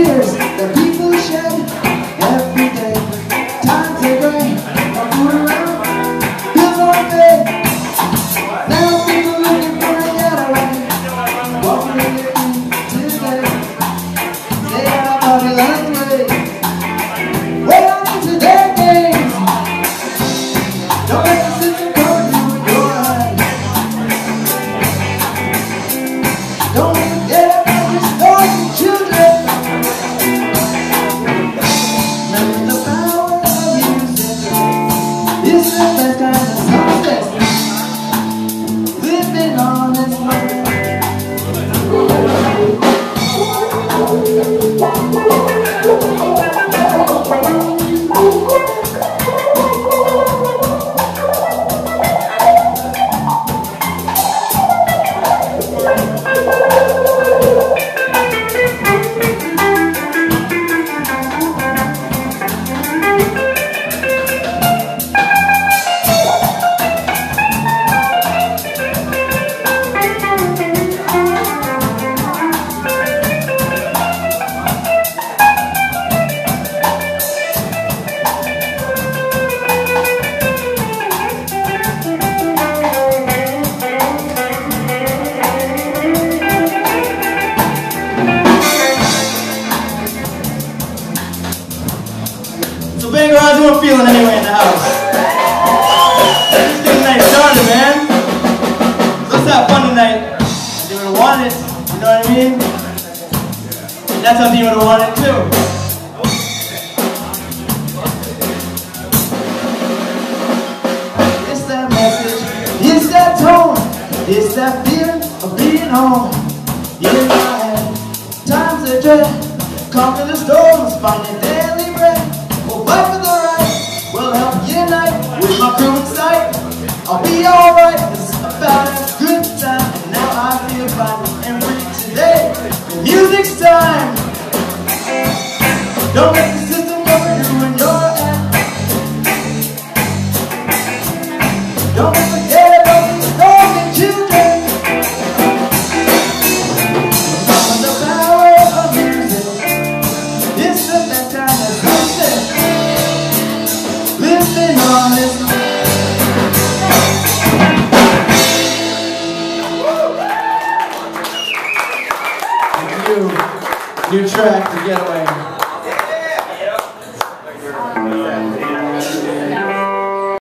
Tears that people shed every day. It's the best kind Feeling anyway in the house? Let's get the night started, man. Let's have fun tonight. They would have wanted it, you know what I mean? And that's how they would have wanted too. It's that message, it's that tone, it's that feeling of being home. In my head, times of dread, conquer the storms, find your daily bread. We'll my in sight. I'll be alright, it's about a good time, and now I feel fine and free today. The music's time. Don't let the system cover you when you're at Don't forget about these children. The power of music. Living on this New, track, The Getaway.